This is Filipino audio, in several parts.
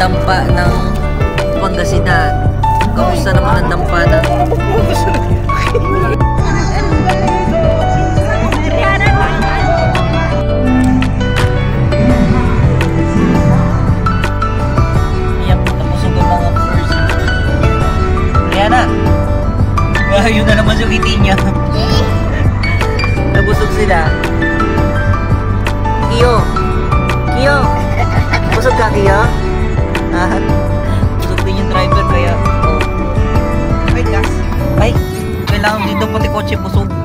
dampa ng Pangasinan. Kamusta naman ang dampa ng! Ayun na naman yung ngiti niya. Nabusog sila. Kiyo! Kiyo! Busog ka, Kiyo? Ah, busog din yung driver kaya. Ay, gas. Ay, kailangan daw pati kotse busog.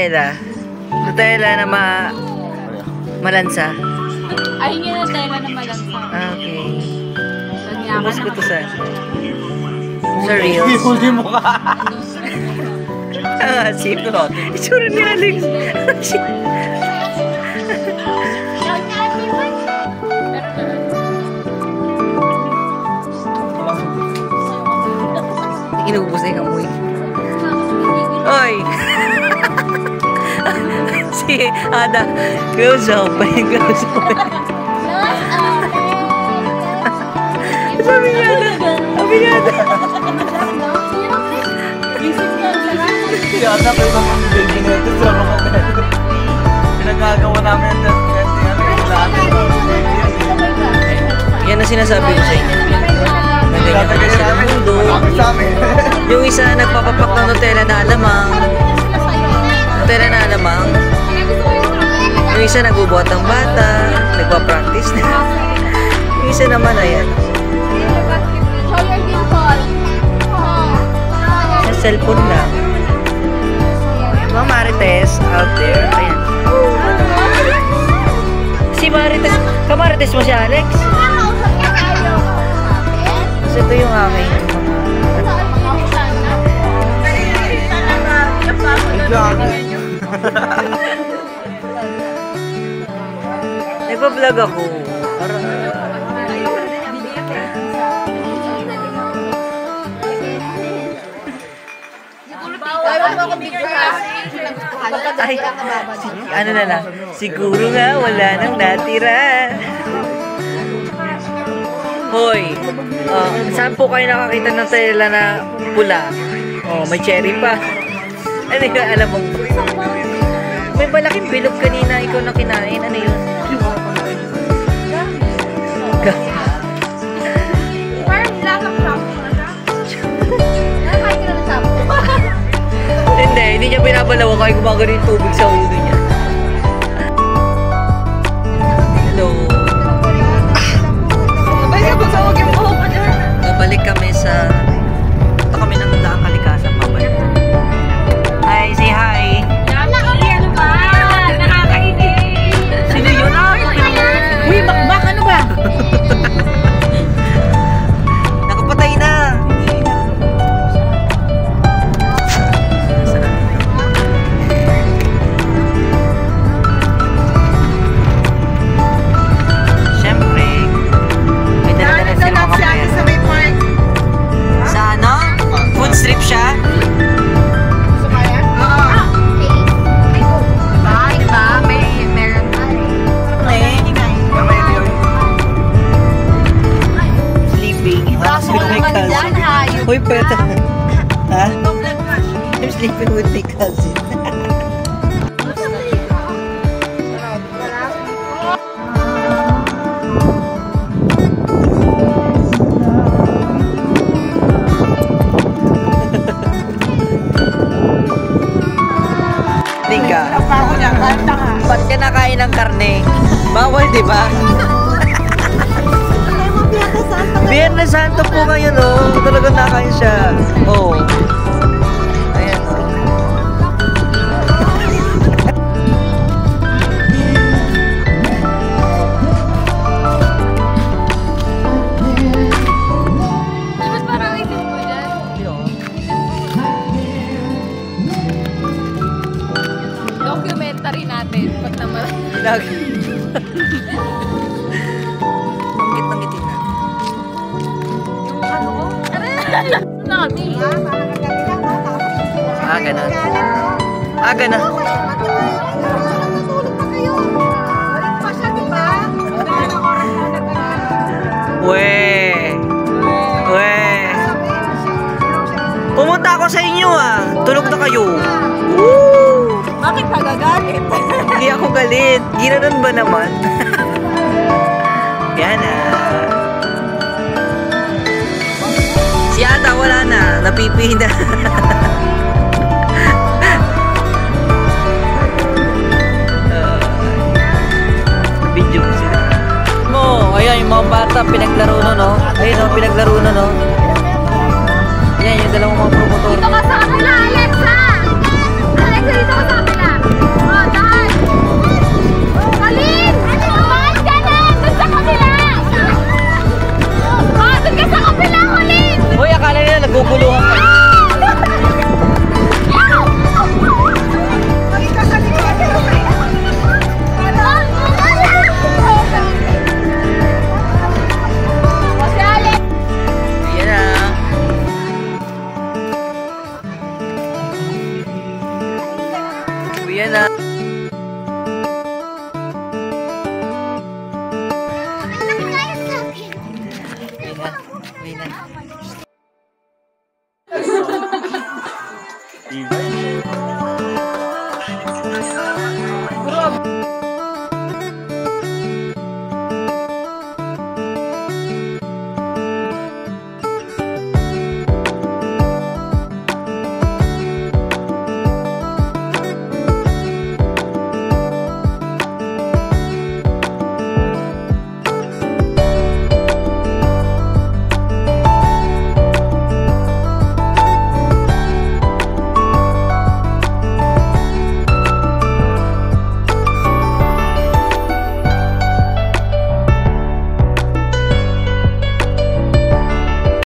Nutella. Nutella na ma... Malansa. Ay, hindi na tayo na malansa. Ah, okay. Ka ko to na. sa... Sa Reels. Huli mo ka. Ah, sino? Itsura ni Alex. Inubos na yung amoy. Oy! Si Ada, close open, close open. Sabi niya Ada, sabi niya Ada. Na kayo naman yung baby na ito sa mga Pinagagawa namin ang dati ano yung lahat. Ang sinasabi ko sa inyo. Na ng mundo. Yung isa nagpapapak ng Nutella na alamang. Nutella na alamang. Yung isa nagbubuhat ng bata. Nagpa-practice na. Yung isa naman, ayan. Sa cellphone lang. Mga Marites out there. Ayan. Si Marites. Kamarites mo si Alex? Kasi ito yung aking mga... Nagpa-vlog ako. Ay, ano na lang, siguro nga wala nang natira. Hoy, ah, saan po kayo nakakita ng tela na pula? Oh, may cherry pa. Ano yun, alam mo? May malaking bilog kanina, ikaw na kinain. Ano yun? Hindi, niya binabalaw kahit gumagano yung tubig sa ulo niya. Ha? I'm sleeping with my cousin. Tika. Ba't ka nakain ng karne? Bawal, di ba? Carmen Santo po ngayon, oh. Talagang nakain siya. Oh. Ayan, oh. Documentary natin. Pag naman. Nami. Ah, ganun. Ah, ganun. We. We. Pumunta ako sa inyo ah. Tulog na kayo. Woo! Bakit pagagalit? Hindi ako galit. Ginanon ba naman? Yan ah. Si Ata wala na. Napipi na. Video ko sila. Mo, ayan yung mga bata pinaglaro no, no? Ayun no, pinaglaro no, no? Ayan yung dalawang mga promotor. Dito ka sa